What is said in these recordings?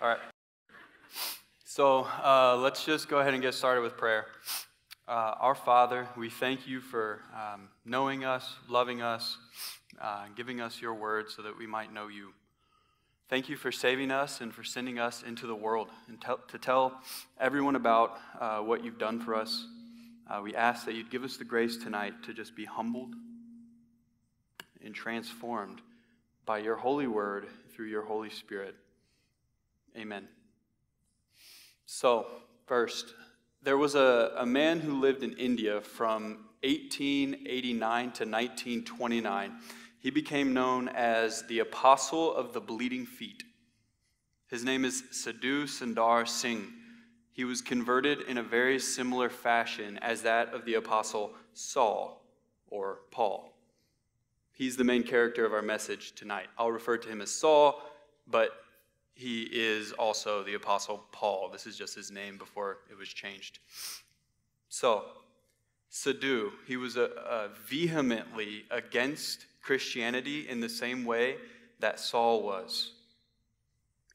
All right. So uh, let's just go ahead and get started with prayer. Uh, our Father, we thank you for um, knowing us, loving us, uh, giving us your word so that we might know you. Thank you for saving us and for sending us into the world and te- to tell everyone about uh, what you've done for us. Uh, we ask that you'd give us the grace tonight to just be humbled and transformed by your holy word through your Holy Spirit. Amen. So, first, there was a, a man who lived in India from 1889 to 1929. He became known as the Apostle of the Bleeding Feet. His name is Sadhu Sundar Singh. He was converted in a very similar fashion as that of the Apostle Saul or Paul. He's the main character of our message tonight. I'll refer to him as Saul, but he is also the Apostle Paul. This is just his name before it was changed. So, Sadhu, he was a, a vehemently against Christianity in the same way that Saul was.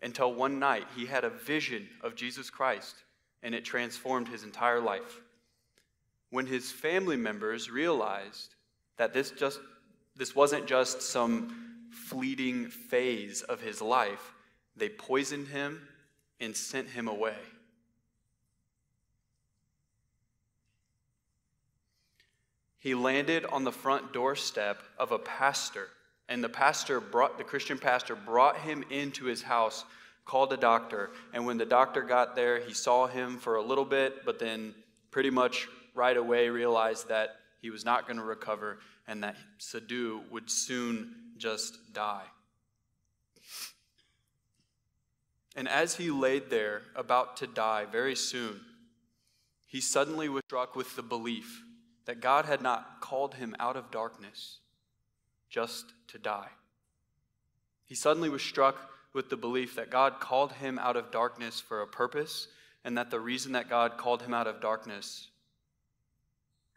Until one night, he had a vision of Jesus Christ, and it transformed his entire life. When his family members realized that this, just, this wasn't just some fleeting phase of his life, they poisoned him and sent him away. He landed on the front doorstep of a pastor, and the pastor brought the Christian pastor brought him into his house, called a doctor, and when the doctor got there, he saw him for a little bit, but then pretty much right away realized that he was not going to recover and that Sadhu would soon just die. And as he laid there, about to die very soon, he suddenly was struck with the belief that God had not called him out of darkness just to die. He suddenly was struck with the belief that God called him out of darkness for a purpose, and that the reason that God called him out of darkness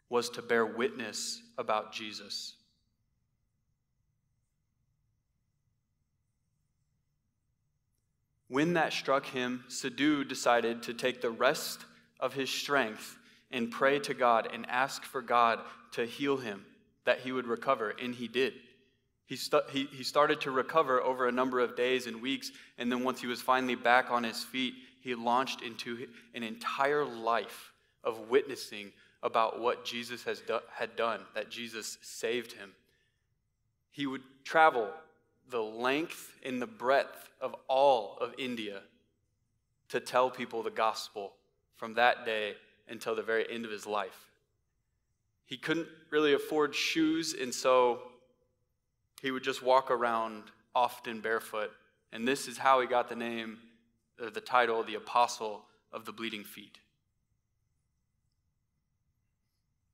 was to bear witness about Jesus. When that struck him, Sadhu decided to take the rest of his strength and pray to God and ask for God to heal him, that he would recover, and he did. He, st- he, he started to recover over a number of days and weeks, and then once he was finally back on his feet, he launched into an entire life of witnessing about what Jesus has do- had done, that Jesus saved him. He would travel the length and the breadth of all of India to tell people the gospel from that day until the very end of his life. He couldn't really afford shoes, and so he would just walk around often barefoot. And this is how he got the name, or the title, the Apostle of the Bleeding Feet.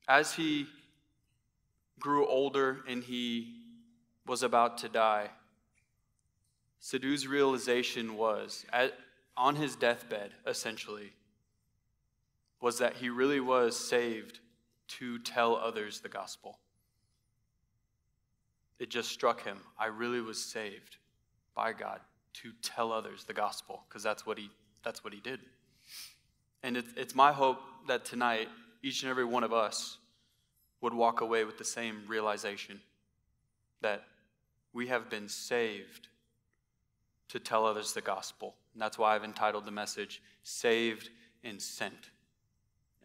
As he grew older and he was about to die, Sadhu's realization was, at, on his deathbed, essentially, was that he really was saved to tell others the gospel. It just struck him. I really was saved by God to tell others the gospel because that's what he that's what he did. And it's, it's my hope that tonight each and every one of us would walk away with the same realization that we have been saved to tell others the gospel. And that's why I've entitled the message Saved and Sent.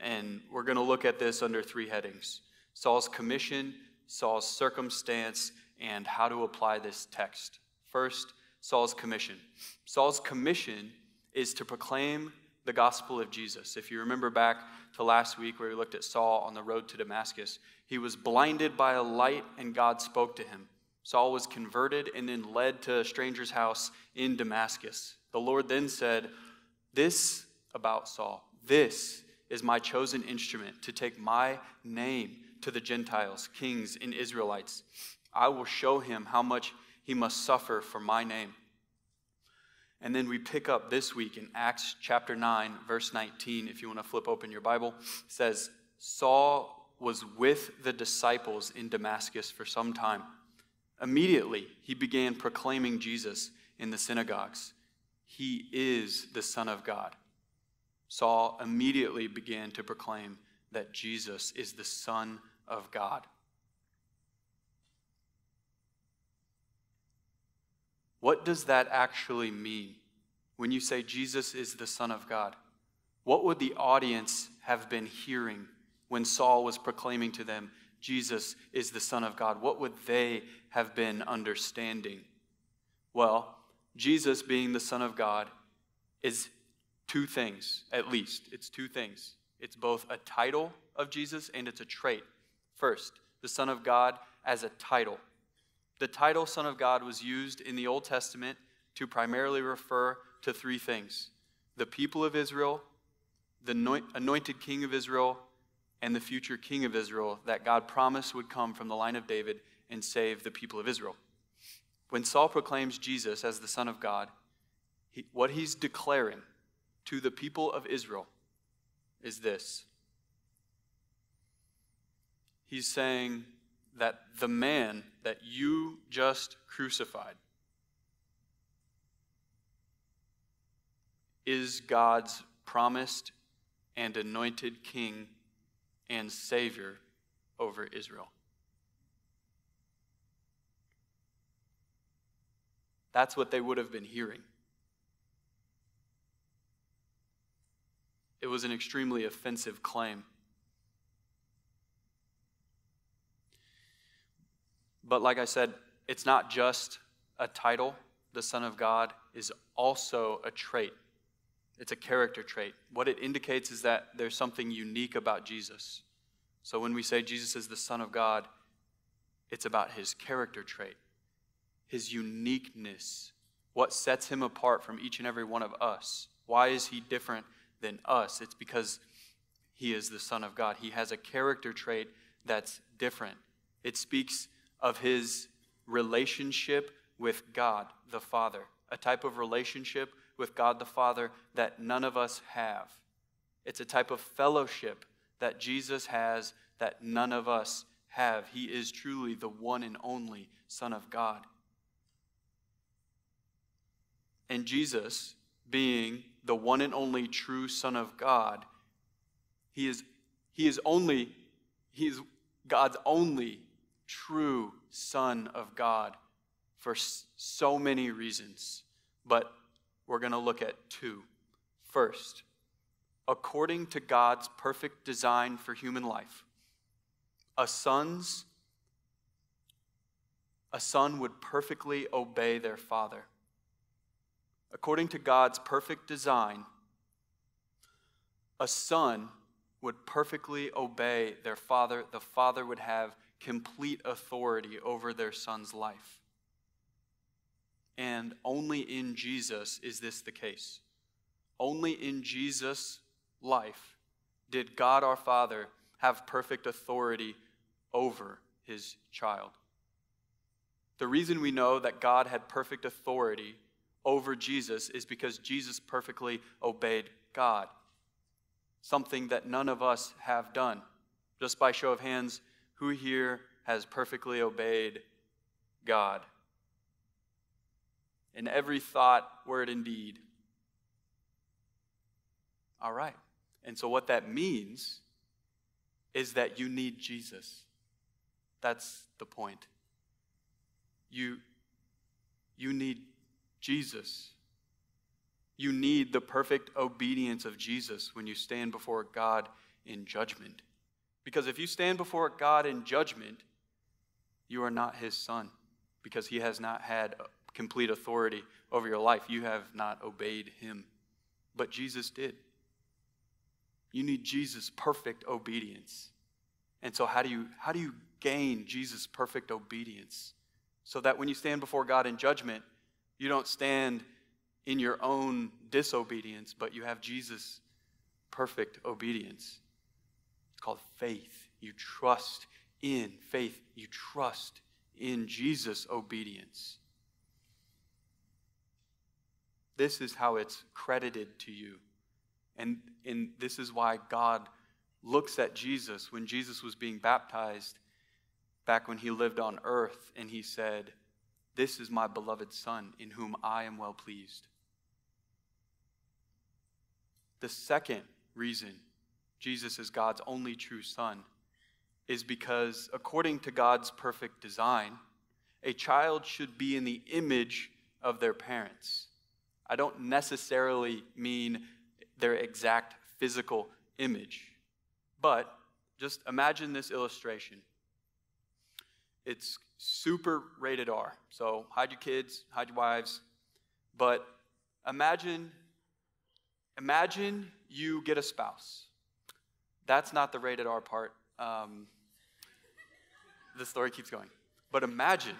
And we're going to look at this under three headings Saul's commission, Saul's circumstance, and how to apply this text. First, Saul's commission. Saul's commission is to proclaim the gospel of Jesus. If you remember back to last week where we looked at Saul on the road to Damascus, he was blinded by a light and God spoke to him. Saul was converted and then led to a stranger's house in Damascus. The Lord then said, This about Saul, this is my chosen instrument to take my name to the Gentiles, kings, and Israelites. I will show him how much he must suffer for my name. And then we pick up this week in Acts chapter 9, verse 19. If you want to flip open your Bible, says, Saul was with the disciples in Damascus for some time. Immediately, he began proclaiming Jesus in the synagogues. He is the Son of God. Saul immediately began to proclaim that Jesus is the Son of God. What does that actually mean when you say Jesus is the Son of God? What would the audience have been hearing when Saul was proclaiming to them, Jesus is the Son of God? What would they have been understanding? Well, Jesus being the Son of God is two things, at least. It's two things. It's both a title of Jesus and it's a trait. First, the Son of God as a title. The title Son of God was used in the Old Testament to primarily refer to three things the people of Israel, the anointed king of Israel, and the future king of Israel that God promised would come from the line of David and save the people of Israel. When Saul proclaims Jesus as the Son of God, he, what he's declaring to the people of Israel is this He's saying that the man that you just crucified is God's promised and anointed king and savior over Israel. That's what they would have been hearing. It was an extremely offensive claim. But like I said, it's not just a title. The Son of God is also a trait, it's a character trait. What it indicates is that there's something unique about Jesus. So when we say Jesus is the Son of God, it's about his character trait, his uniqueness, what sets him apart from each and every one of us. Why is he different than us? It's because he is the Son of God. He has a character trait that's different. It speaks of his relationship with God the Father, a type of relationship with God the Father that none of us have. It's a type of fellowship that Jesus has that none of us have. He is truly the one and only Son of God. And Jesus, being the one and only true Son of God, he is, he is only, he is God's only true Son of God for so many reasons. But we're going to look at two. First, according to God's perfect design for human life, a son's a son would perfectly obey their father. According to God's perfect design, a son would perfectly obey their father. The father would have complete authority over their son's life. And only in Jesus is this the case. Only in Jesus' life did God our Father have perfect authority over his child. The reason we know that God had perfect authority over Jesus is because Jesus perfectly obeyed God, something that none of us have done. Just by show of hands, who here has perfectly obeyed God? In every thought, word, and deed. All right. And so, what that means is that you need Jesus. That's the point. You, you need Jesus. You need the perfect obedience of Jesus when you stand before God in judgment. Because if you stand before God in judgment, you are not his son, because he has not had complete authority over your life. You have not obeyed him. But Jesus did. You need Jesus' perfect obedience. And so how do you how do you gain Jesus' perfect obedience? So that when you stand before God in judgment, you don't stand in your own disobedience, but you have Jesus' perfect obedience. It's called faith. You trust in faith, you trust in Jesus' obedience. This is how it's credited to you. And, and this is why God looks at Jesus when Jesus was being baptized back when he lived on earth, and he said, This is my beloved Son, in whom I am well pleased. The second reason Jesus is God's only true Son is because, according to God's perfect design, a child should be in the image of their parents. I don't necessarily mean their exact physical image, but just imagine this illustration. It's super rated R, so hide your kids, hide your wives, but imagine imagine you get a spouse. That's not the rated R part. Um, the story keeps going. But imagine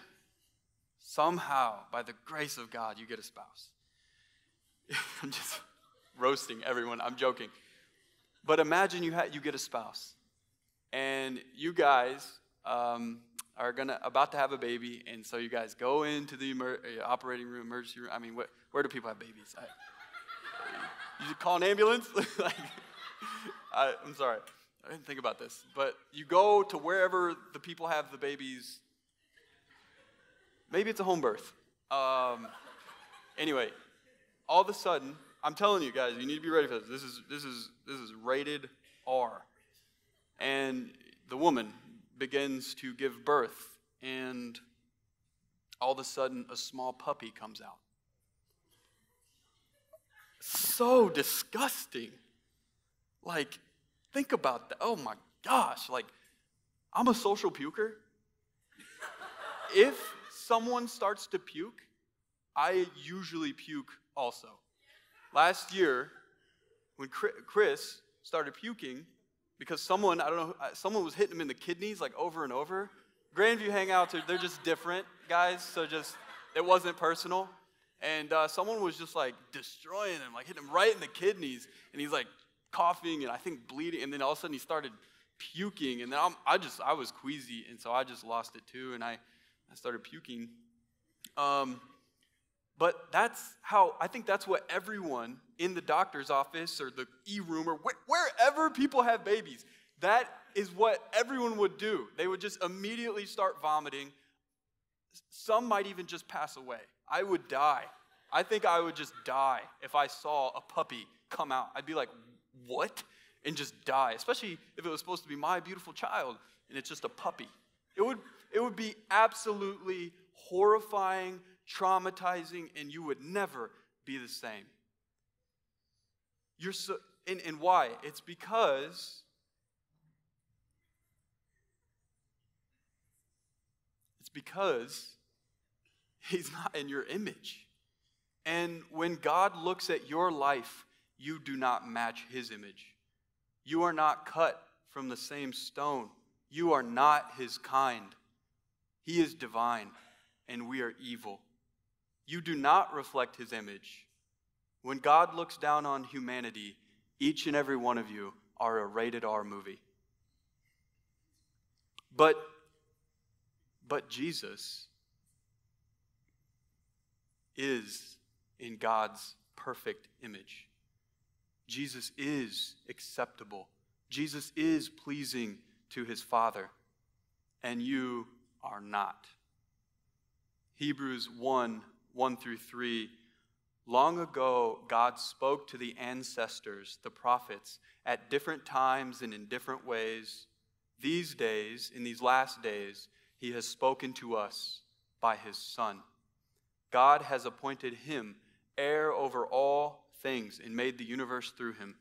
somehow, by the grace of God, you get a spouse. I'm just roasting everyone. I'm joking. But imagine you, ha- you get a spouse, and you guys um, are gonna about to have a baby, and so you guys go into the emer- uh, operating room, emergency room. I mean, what, where do people have babies? I, you call an ambulance? like, I, I'm sorry. I didn't think about this, but you go to wherever the people have the babies. Maybe it's a home birth. Um, anyway, all of a sudden, I'm telling you guys, you need to be ready for this. This is this is this is rated R, and the woman begins to give birth, and all of a sudden, a small puppy comes out. So disgusting. Like Think about that. Oh my gosh. Like, I'm a social puker. if someone starts to puke, I usually puke also. Last year, when Chris started puking, because someone, I don't know, someone was hitting him in the kidneys like over and over. Grandview Hangouts, they're just different, guys, so just, it wasn't personal. And uh, someone was just like destroying him, like hitting him right in the kidneys. And he's like coughing and I think bleeding, and then all of a sudden he started puking, and then I'm, i just I was queasy, and so I just lost it too, and I, I started puking. Um, but that's how I think that's what everyone in the doctor's office or the e room or wh- wherever people have babies, that is what everyone would do. They would just immediately start vomiting. Some might even just pass away. I would die. I think I would just die if I saw a puppy come out. I'd be like, what? And just die, especially if it was supposed to be my beautiful child and it's just a puppy. It would, it would be absolutely horrifying, traumatizing, and you would never be the same. You're so, and, and why? It's because it's because he's not in your image. And when God looks at your life, you do not match his image. You are not cut from the same stone. You are not his kind. He is divine, and we are evil. You do not reflect his image. When God looks down on humanity, each and every one of you are a rated R movie. But, but Jesus is in God's perfect image. Jesus is acceptable. Jesus is pleasing to his Father, and you are not. Hebrews 1 1 through 3. Long ago, God spoke to the ancestors, the prophets, at different times and in different ways. These days, in these last days, he has spoken to us by his Son. God has appointed him heir over all things and made the universe through him.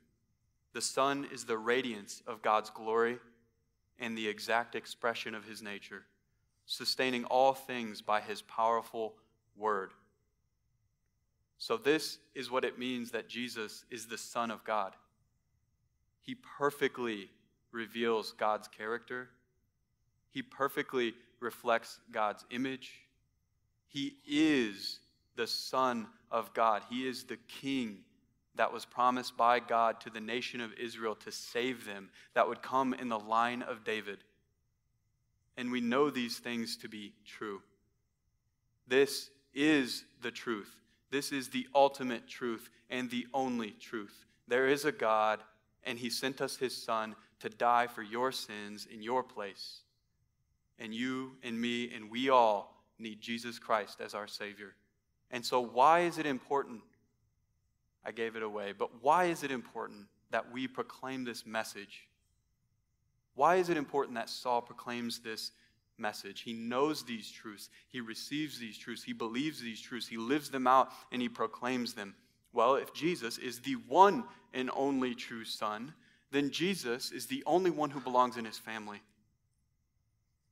The Son is the radiance of God's glory and the exact expression of his nature, sustaining all things by his powerful word. So, this is what it means that Jesus is the Son of God. He perfectly reveals God's character, he perfectly reflects God's image. He is the Son of God, He is the King that was promised by God to the nation of Israel to save them, that would come in the line of David. And we know these things to be true. This is the truth. This is the ultimate truth and the only truth. There is a God, and He sent us His Son to die for your sins in your place. And you and me and we all need Jesus Christ as our Savior. And so, why is it important I gave it away. But why is it important that we proclaim this message? Why is it important that Saul proclaims this message? He knows these truths. He receives these truths. He believes these truths. He lives them out and he proclaims them. Well, if Jesus is the one and only true Son, then Jesus is the only one who belongs in his family.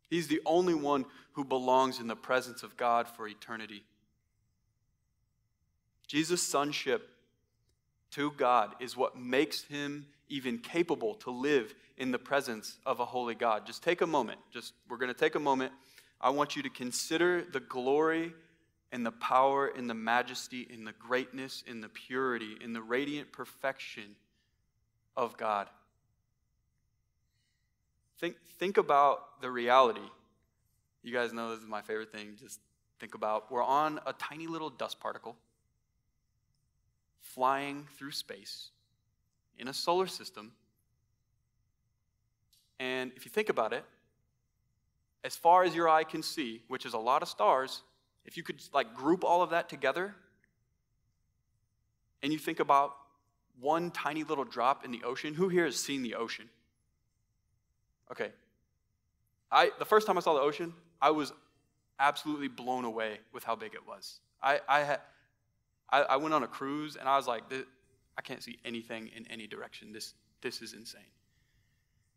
He's the only one who belongs in the presence of God for eternity. Jesus' sonship to God is what makes him even capable to live in the presence of a holy God. Just take a moment. Just we're going to take a moment. I want you to consider the glory and the power and the majesty and the greatness and the purity and the radiant perfection of God. Think, think about the reality. You guys know this is my favorite thing. Just think about we're on a tiny little dust particle flying through space in a solar system. And if you think about it, as far as your eye can see, which is a lot of stars, if you could like group all of that together and you think about one tiny little drop in the ocean, who here has seen the ocean? Okay. I the first time I saw the ocean, I was absolutely blown away with how big it was. I I had I, I went on a cruise and I was like, I can't see anything in any direction. This, this is insane.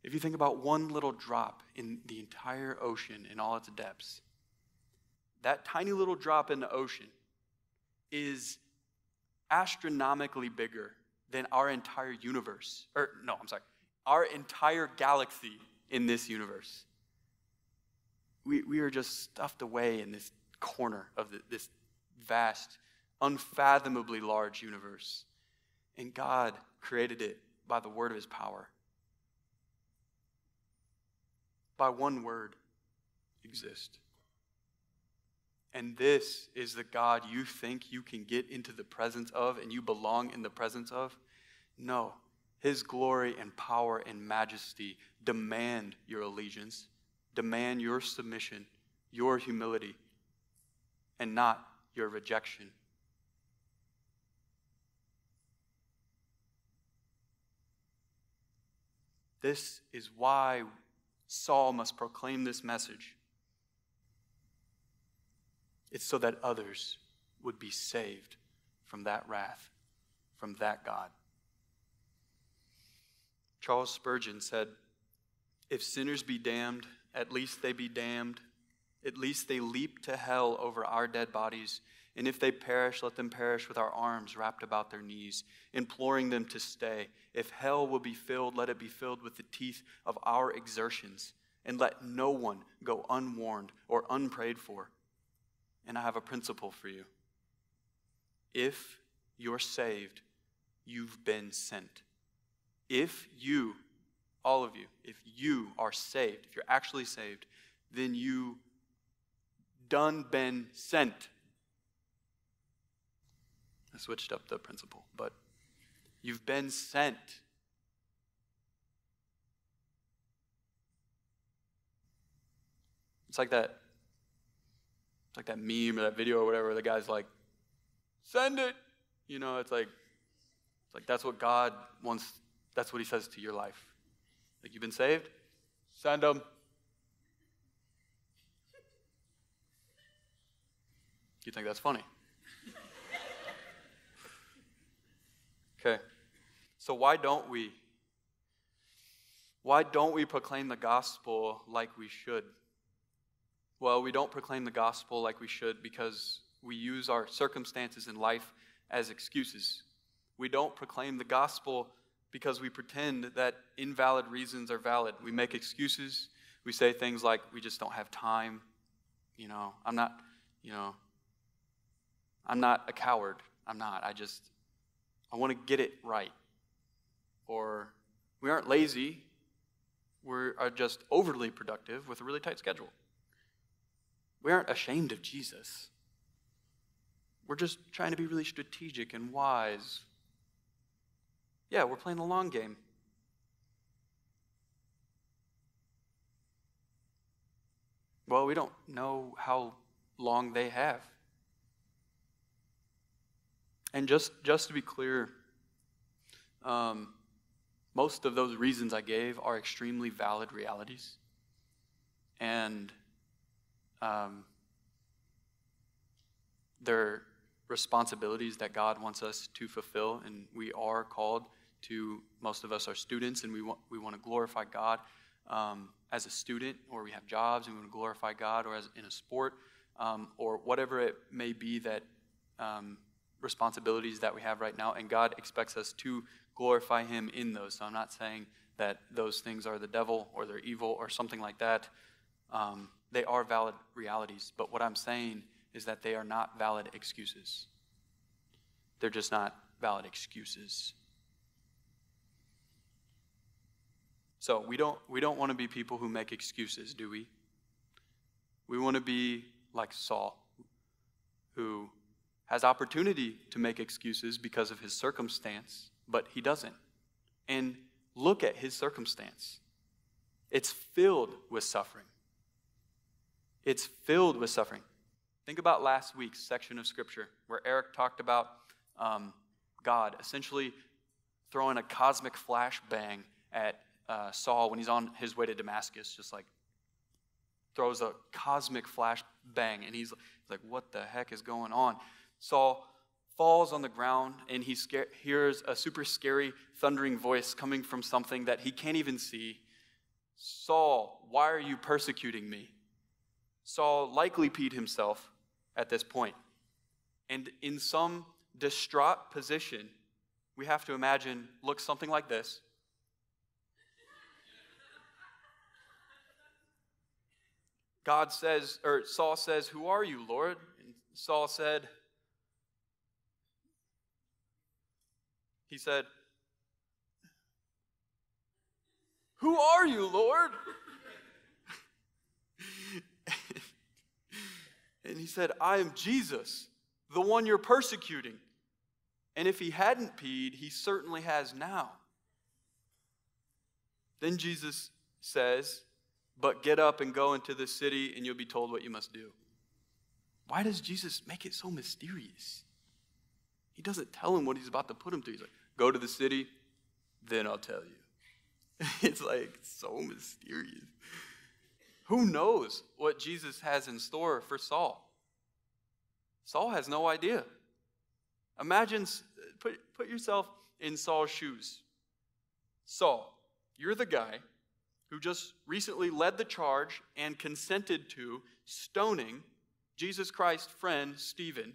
If you think about one little drop in the entire ocean in all its depths, that tiny little drop in the ocean is astronomically bigger than our entire universe. Or, no, I'm sorry, our entire galaxy in this universe. We, we are just stuffed away in this corner of the, this vast unfathomably large universe. And God created it by the word of his power. By one word, exist. And this is the God you think you can get into the presence of and you belong in the presence of? No. His glory and power and majesty demand your allegiance, demand your submission, your humility, and not your rejection. This is why Saul must proclaim this message. It's so that others would be saved from that wrath, from that God. Charles Spurgeon said, If sinners be damned, at least they be damned. At least they leap to hell over our dead bodies and if they perish, let them perish with our arms wrapped about their knees, imploring them to stay. If hell will be filled, let it be filled with the teeth of our exertions, and let no one go unwarned or unprayed for. And I have a principle for you. If you're saved, you've been sent. If you, all of you, if you are saved, if you're actually saved, then you done been sent. I switched up the principle, but you've been sent. It's like that. It's like that meme or that video or whatever. The guy's like, "Send it." You know, it's like, it's like that's what God wants. That's what He says to your life. Like you've been saved. Send them. You think that's funny? Okay. So why don't we? Why don't we proclaim the gospel like we should? Well, we don't proclaim the gospel like we should because we use our circumstances in life as excuses. We don't proclaim the gospel because we pretend that invalid reasons are valid. We make excuses. We say things like, we just don't have time. You know, I'm not, you know, I'm not a coward. I'm not. I just, I want to get it right. Or we aren't lazy, we are just overly productive with a really tight schedule. We aren't ashamed of Jesus. We're just trying to be really strategic and wise. Yeah, we're playing the long game. Well, we don't know how long they have. And just, just to be clear, um, most of those reasons I gave are extremely valid realities. And um, they're responsibilities that God wants us to fulfill, and we are called to. Most of us are students, and we want we want to glorify God um, as a student, or we have jobs and we want to glorify God, or as in a sport, um, or whatever it may be that um, responsibilities that we have right now, and God expects us to glorify Him in those. So I'm not saying that those things are the devil or they're evil or something like that. Um, they are valid realities, but what I'm saying is that they are not valid excuses. They're just not valid excuses. So we don't, we don't want to be people who make excuses, do we? We want to be like Saul, who has opportunity to make excuses because of his circumstance, but he doesn't. And look at his circumstance. It's filled with suffering. It's filled with suffering. Think about last week's section of scripture where Eric talked about um, God essentially throwing a cosmic flashbang at uh, Saul when he's on his way to Damascus, just like throws a cosmic flash bang, and he's like, What the heck is going on? Saul falls on the ground and he hears a super scary, thundering voice coming from something that he can't even see. Saul, why are you persecuting me? Saul likely peed himself at this point. And in some distraught position, we have to imagine looks something like this. God says, or Saul says, Who are you, Lord? And Saul said, He said, Who are you, Lord? and he said, I am Jesus, the one you're persecuting. And if he hadn't peed, he certainly has now. Then Jesus says, But get up and go into the city, and you'll be told what you must do. Why does Jesus make it so mysterious? He doesn't tell him what he's about to put him through. He's like, Go to the city, then I'll tell you. it's like so mysterious. Who knows what Jesus has in store for Saul? Saul has no idea. Imagine, put, put yourself in Saul's shoes. Saul, you're the guy who just recently led the charge and consented to stoning Jesus Christ's friend Stephen,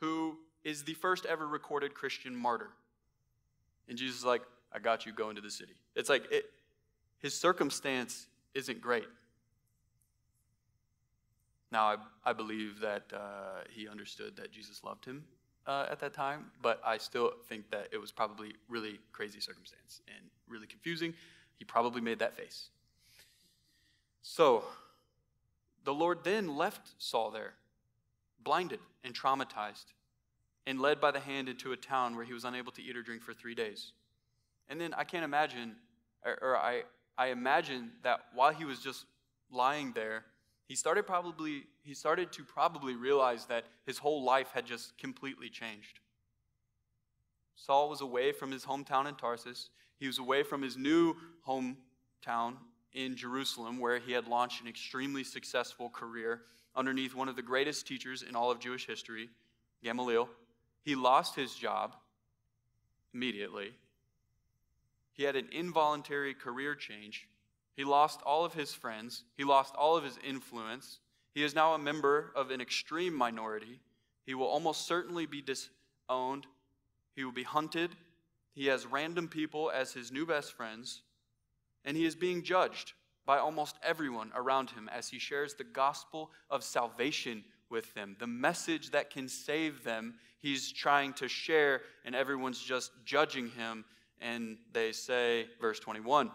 who is the first ever recorded Christian martyr. And Jesus is like, I got you, go into the city. It's like it, his circumstance isn't great. Now, I, I believe that uh, he understood that Jesus loved him uh, at that time, but I still think that it was probably really crazy circumstance and really confusing. He probably made that face. So, the Lord then left Saul there, blinded and traumatized and led by the hand into a town where he was unable to eat or drink for three days. And then I can't imagine, or, or I, I imagine that while he was just lying there, he started probably he started to probably realize that his whole life had just completely changed. Saul was away from his hometown in Tarsus. He was away from his new hometown in Jerusalem, where he had launched an extremely successful career underneath one of the greatest teachers in all of Jewish history, Gamaliel. He lost his job immediately. He had an involuntary career change. He lost all of his friends. He lost all of his influence. He is now a member of an extreme minority. He will almost certainly be disowned. He will be hunted. He has random people as his new best friends. And he is being judged by almost everyone around him as he shares the gospel of salvation with them, the message that can save them. He's trying to share, and everyone's just judging him. And they say, verse 21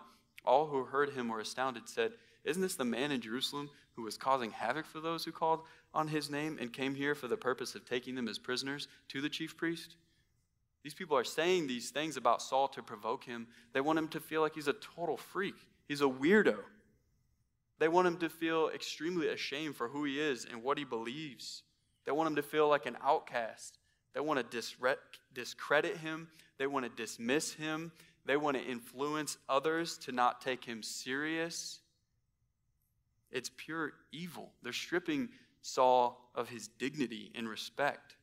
All who heard him were astounded, said, Isn't this the man in Jerusalem who was causing havoc for those who called on his name and came here for the purpose of taking them as prisoners to the chief priest? These people are saying these things about Saul to provoke him. They want him to feel like he's a total freak, he's a weirdo. They want him to feel extremely ashamed for who he is and what he believes. They want him to feel like an outcast. They want to discredit him, they want to dismiss him, they want to influence others to not take him serious. It's pure evil. They're stripping Saul of his dignity and respect.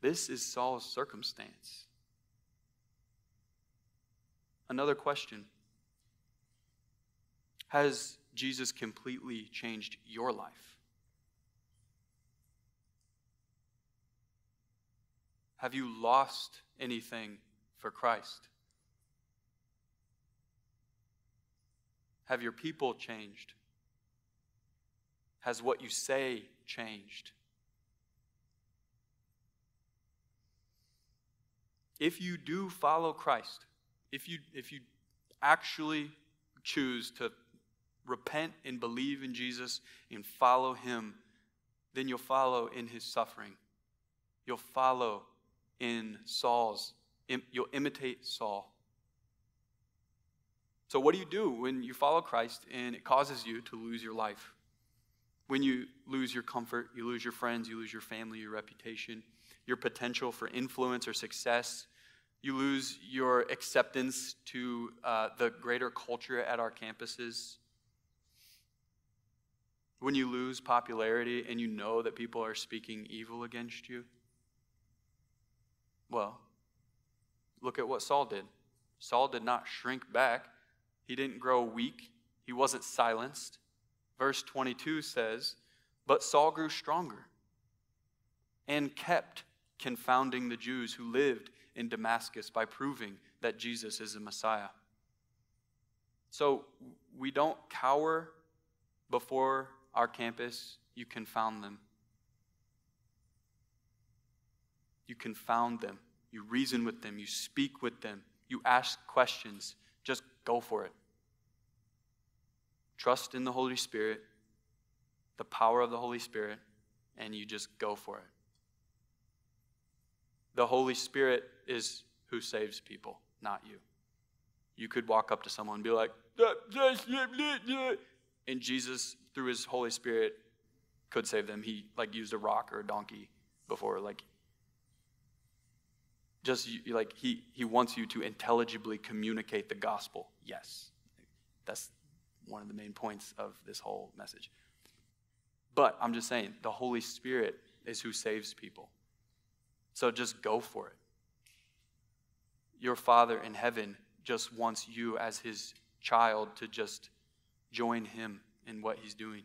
This is Saul's circumstance. Another question Has Jesus completely changed your life? Have you lost anything for Christ? Have your people changed? Has what you say changed? If you do follow Christ, if you, if you actually choose to repent and believe in Jesus and follow Him, then you'll follow in His suffering. You'll follow in Saul's, you'll imitate Saul. So, what do you do when you follow Christ and it causes you to lose your life? When you lose your comfort, you lose your friends, you lose your family, your reputation, your potential for influence or success, you lose your acceptance to uh, the greater culture at our campuses. When you lose popularity and you know that people are speaking evil against you. Well, look at what Saul did. Saul did not shrink back, he didn't grow weak, he wasn't silenced. Verse 22 says, But Saul grew stronger and kept confounding the Jews who lived in Damascus by proving that Jesus is the Messiah. So we don't cower before our campus, you confound them. You confound them. You reason with them. You speak with them. You ask questions. Just go for it. Trust in the Holy Spirit, the power of the Holy Spirit, and you just go for it. The Holy Spirit is who saves people, not you. You could walk up to someone and be like, and Jesus, through his Holy Spirit, could save them. He like used a rock or a donkey before, like just like he he wants you to intelligibly communicate the gospel. Yes, that's one of the main points of this whole message. But I'm just saying, the Holy Spirit is who saves people. So just go for it. Your Father in heaven just wants you as his child to just join him in what he's doing.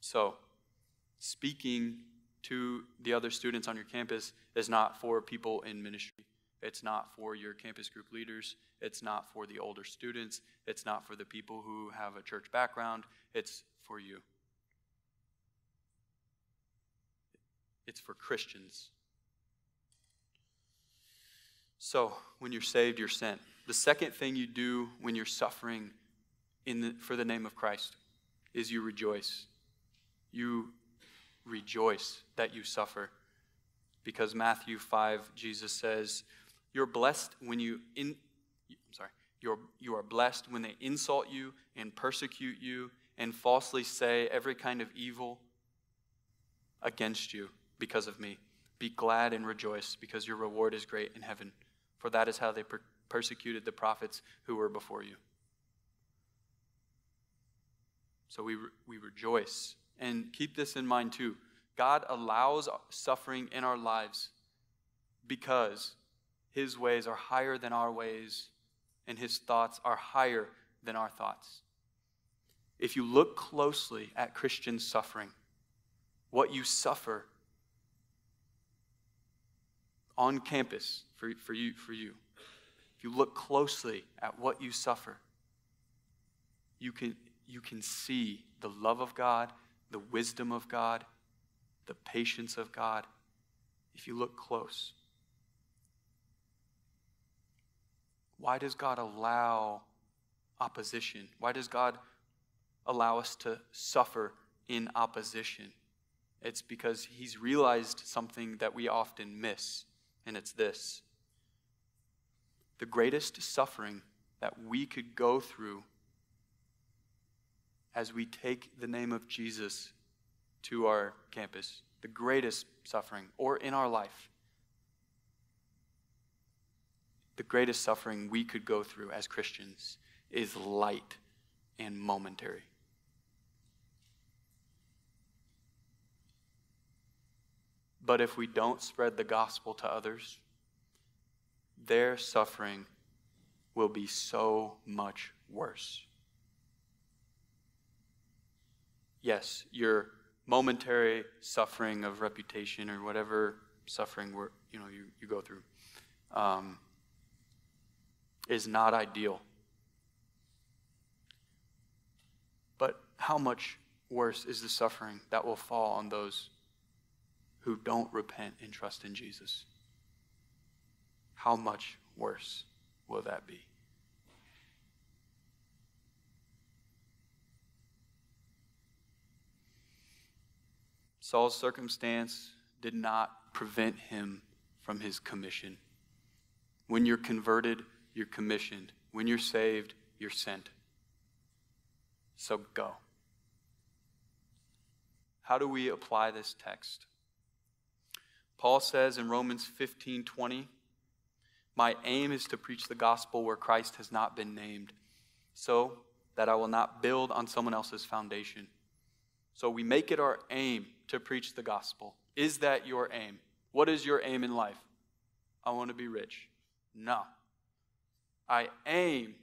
So, speaking to the other students on your campus is not for people in ministry. It's not for your campus group leaders. It's not for the older students. It's not for the people who have a church background. It's for you. it's for Christians. So, when you're saved, you're sent. The second thing you do when you're suffering in the, for the name of Christ is you rejoice. You rejoice that you suffer. Because Matthew 5, Jesus says, You're blessed when you in I'm sorry, you're you are blessed when they insult you and persecute you and falsely say every kind of evil against you because of me. Be glad and rejoice, because your reward is great in heaven, for that is how they per- persecuted the prophets who were before you. So we, re- we rejoice. And keep this in mind too. God allows suffering in our lives because his ways are higher than our ways, and his thoughts are higher than our thoughts. If you look closely at Christian suffering, what you suffer on campus for, for, you, for you, if you look closely at what you suffer, you can, you can see the love of God, the wisdom of God, the patience of God, if you look close. Why does God allow opposition? Why does God allow us to suffer in opposition? It's because He's realized something that we often miss and it's this the greatest suffering that we could go through as we take the name of Jesus to our campus, the greatest suffering, or in our life, the greatest suffering we could go through as Christians is light and momentary. But if we don't spread the gospel to others, their suffering will be so much worse. Yes, your momentary suffering of reputation or whatever suffering we you know you, you go through um, is not ideal. But how much worse is the suffering that will fall on those who don't repent and trust in Jesus? How much worse will that be? Saul's circumstance did not prevent him from his commission. When you're converted, you're commissioned. When you're saved, you're sent. So go. How do we apply this text? Paul says in Romans 15 20, My aim is to preach the gospel where Christ has not been named, so that I will not build on someone else's foundation. So we make it our aim to preach the gospel. Is that your aim? What is your aim in life? I want to be rich. No. I aim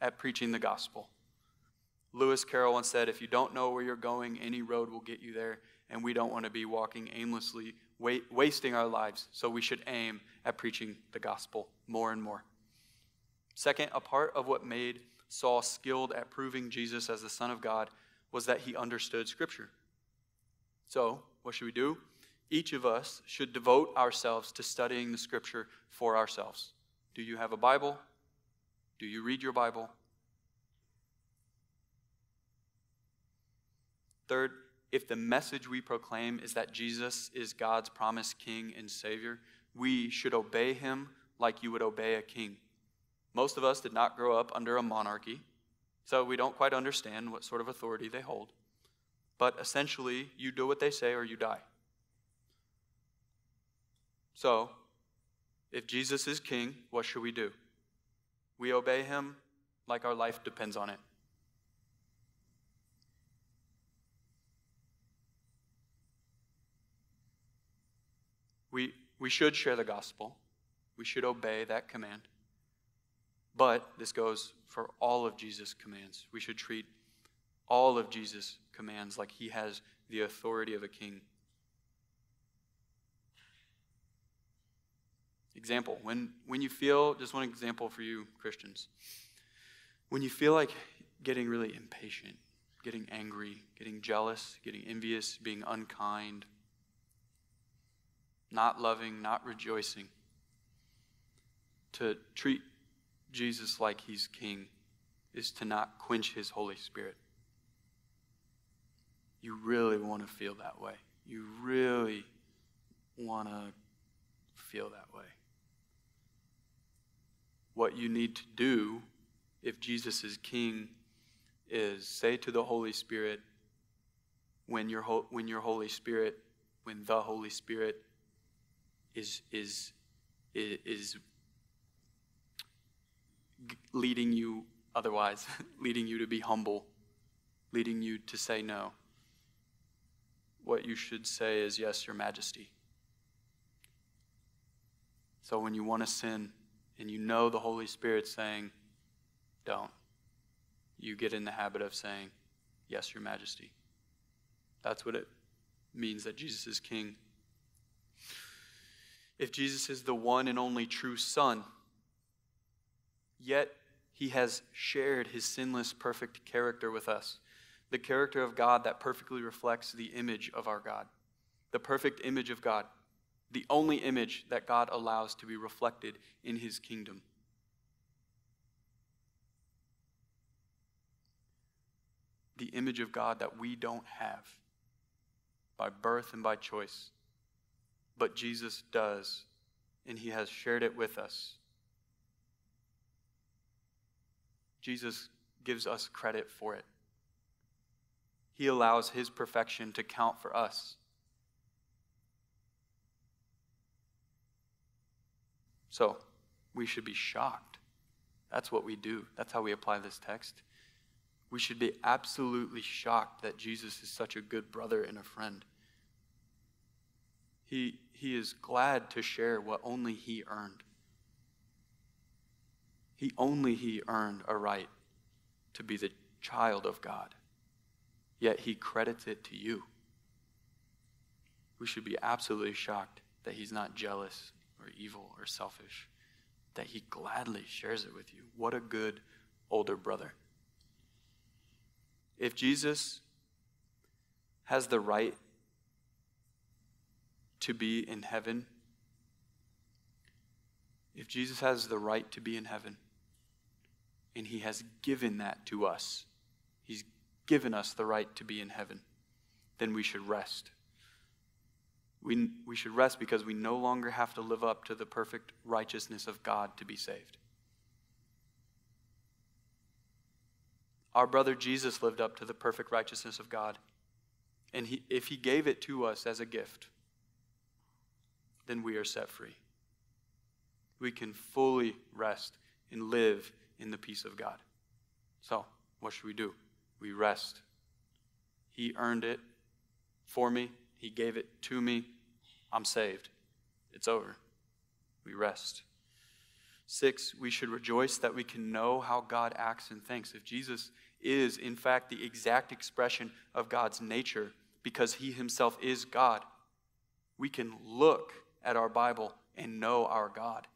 at preaching the gospel. Lewis Carroll once said, If you don't know where you're going, any road will get you there, and we don't want to be walking aimlessly, wait, wasting our lives, so we should aim at preaching the gospel more and more. Second, a part of what made Saul skilled at proving Jesus as the Son of God was that he understood Scripture. So, what should we do? Each of us should devote ourselves to studying the Scripture for ourselves. Do you have a Bible? Do you read your Bible? Third, if the message we proclaim is that Jesus is God's promised King and Savior, we should obey him like you would obey a king. Most of us did not grow up under a monarchy, so we don't quite understand what sort of authority they hold. But essentially, you do what they say or you die. So, if Jesus is king, what should we do? We obey him like our life depends on it. We, we should share the gospel. We should obey that command. But this goes for all of Jesus' commands. We should treat all of Jesus' commands like he has the authority of a king. Example, when, when you feel, just one example for you Christians, when you feel like getting really impatient, getting angry, getting jealous, getting envious, being unkind, not loving, not rejoicing, to treat Jesus like he's king is to not quench his Holy Spirit. You really want to feel that way. You really want to feel that way. What you need to do if Jesus is king is say to the Holy Spirit, when your, when your Holy Spirit, when the Holy Spirit is, is, is leading you otherwise, leading you to be humble, leading you to say no. What you should say is, Yes, Your Majesty. So when you want to sin and you know the Holy Spirit saying, Don't, you get in the habit of saying, Yes, Your Majesty. That's what it means that Jesus is King. If Jesus is the one and only true Son, Yet he has shared his sinless, perfect character with us. The character of God that perfectly reflects the image of our God. The perfect image of God. The only image that God allows to be reflected in his kingdom. The image of God that we don't have by birth and by choice. But Jesus does, and he has shared it with us Jesus gives us credit for it he allows his perfection to count for us. So, we should be shocked. That's what we do. That's how we apply this text. We should be absolutely shocked that Jesus is such a good brother and a friend. He, he is glad to share what only he earned. He only he earned a right to be the child of God. Yet he credits it to you. We should be absolutely shocked that he's not jealous or evil or selfish, that he gladly shares it with you. What a good older brother. If Jesus has the right to be in heaven, if Jesus has the right to be in heaven, and he has given that to us, he's given us the right to be in heaven, then we should rest. We, we should rest because we no longer have to live up to the perfect righteousness of God to be saved. Our brother Jesus lived up to the perfect righteousness of God. And he, if he gave it to us as a gift, then we are set free. We can fully rest and live in the peace of God. So, what should we do? We rest. He earned it for me, He gave it to me. I'm saved. It's over. We rest. Six, we should rejoice that we can know how God acts and thinks. If Jesus is, in fact, the exact expression of God's nature because he himself is God, we can look at our Bible and know our God.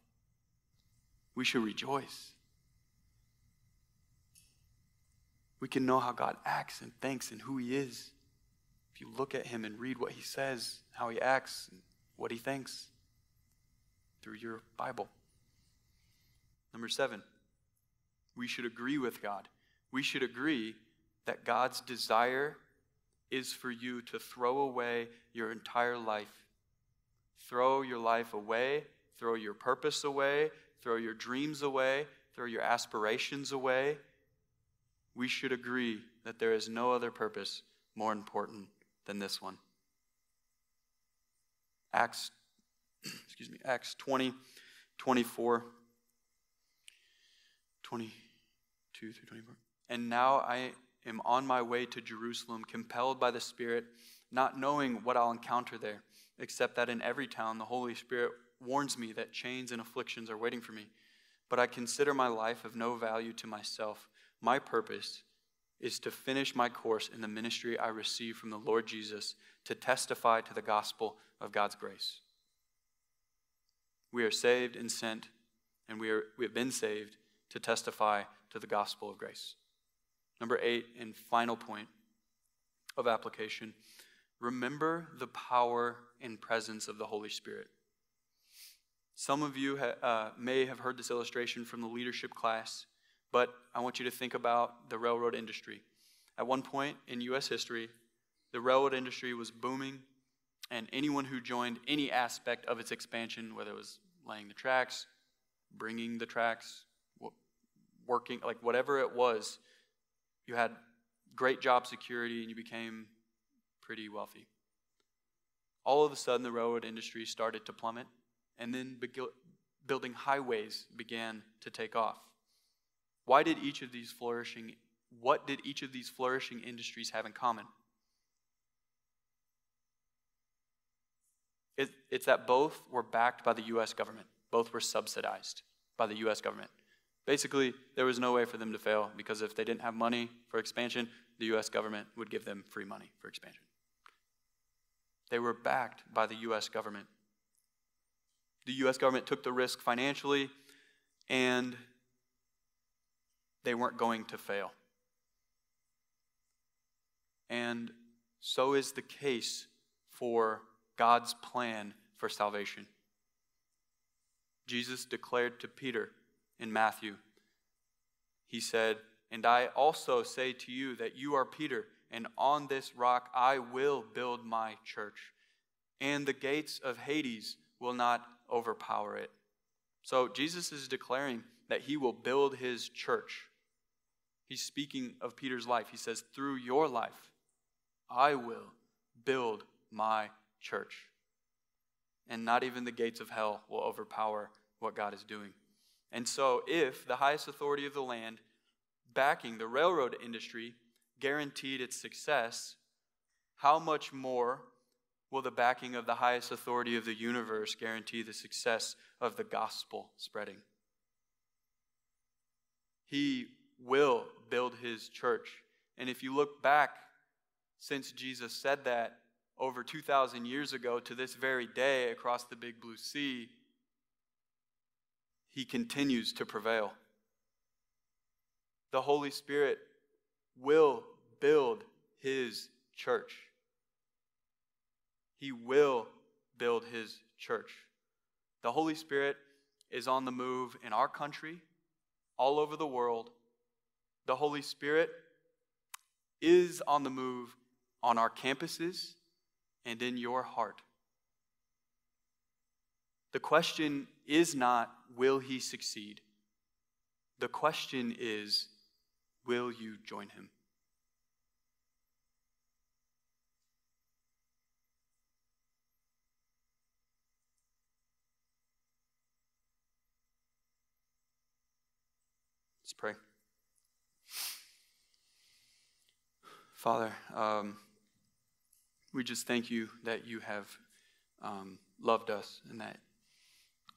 We should rejoice. We can know how God acts and thinks and who He is. If you look at Him and read what He says, how He acts, and what He thinks through your Bible. Number seven, we should agree with God. We should agree that God's desire is for you to throw away your entire life. Throw your life away, throw your purpose away, throw your dreams away, throw your aspirations away, we should agree that there is no other purpose more important than this one. Acts, excuse me, Acts 20, 24, 22 through 24. And now I am on my way to Jerusalem, compelled by the Spirit, not knowing what I'll encounter there, except that in every town the Holy Spirit warns me that chains and afflictions are waiting for me. But I consider my life of no value to myself my purpose is to finish my course in the ministry I received from the Lord Jesus to testify to the gospel of God's grace. We are saved and sent, and we, are, we have been saved to testify to the gospel of grace. Number eight, and final point of application remember the power and presence of the Holy Spirit. Some of you ha- uh, may have heard this illustration from the leadership class but I want you to think about the railroad industry. At one point in U.S. history, the railroad industry was booming, and anyone who joined any aspect of its expansion, whether it was laying the tracks, bringing the tracks, working, like whatever it was, you had great job security and you became pretty wealthy. All of a sudden, the railroad industry started to plummet, and then building highways began to take off. Why did each of these flourishing what did each of these flourishing industries have in common? It, it's that both were backed by the US government. Both were subsidized by the US government. Basically, there was no way for them to fail because if they didn't have money for expansion, the US government would give them free money for expansion. They were backed by the US government. The US government took the risk financially and they weren't going to fail. And so is the case for God's plan for salvation. Jesus declared to Peter in Matthew, He said, And I also say to you that you are Peter, and on this rock I will build my church, and the gates of Hades will not overpower it. So Jesus is declaring that He will build His church. He's speaking of Peter's life. He says, Through your life, I will build my church. And not even the gates of hell will overpower what God is doing. And so, if the highest authority of the land backing the railroad industry guaranteed its success, how much more will the backing of the highest authority of the universe guarantee the success of the gospel spreading? He will build his church. And if you look back since Jesus said that over 2,000 years ago to this very day across the big blue sea, he continues to prevail. The Holy Spirit will build his church. He will build his church. The Holy Spirit is on the move in our country, all over the world. The Holy Spirit is on the move on our campuses and in your heart. The question is not, will he succeed? The question is, will you join him? Let's pray. Father, um, we just thank you that you have um, loved us and that,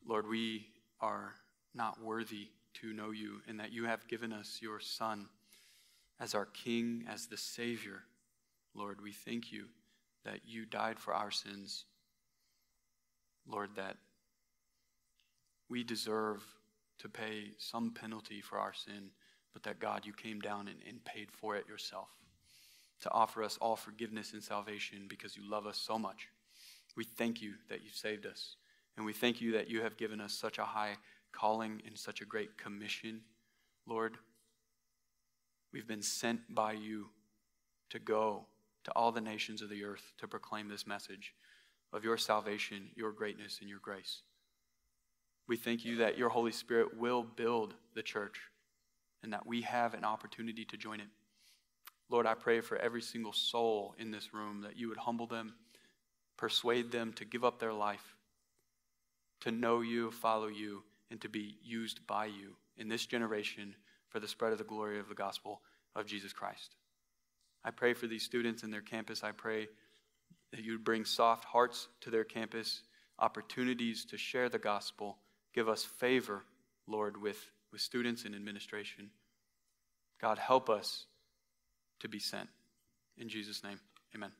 Lord, we are not worthy to know you and that you have given us your Son as our King, as the Savior. Lord, we thank you that you died for our sins. Lord, that we deserve to pay some penalty for our sin, but that God, you came down and, and paid for it yourself to offer us all forgiveness and salvation because you love us so much. We thank you that you saved us, and we thank you that you have given us such a high calling and such a great commission, Lord. We've been sent by you to go to all the nations of the earth to proclaim this message of your salvation, your greatness, and your grace. We thank you that your Holy Spirit will build the church and that we have an opportunity to join it. Lord, I pray for every single soul in this room that you would humble them, persuade them to give up their life, to know you, follow you, and to be used by you in this generation for the spread of the glory of the gospel of Jesus Christ. I pray for these students and their campus. I pray that you would bring soft hearts to their campus, opportunities to share the gospel Give us favor, Lord, with, with students and administration. God, help us to be sent. In Jesus' name, amen.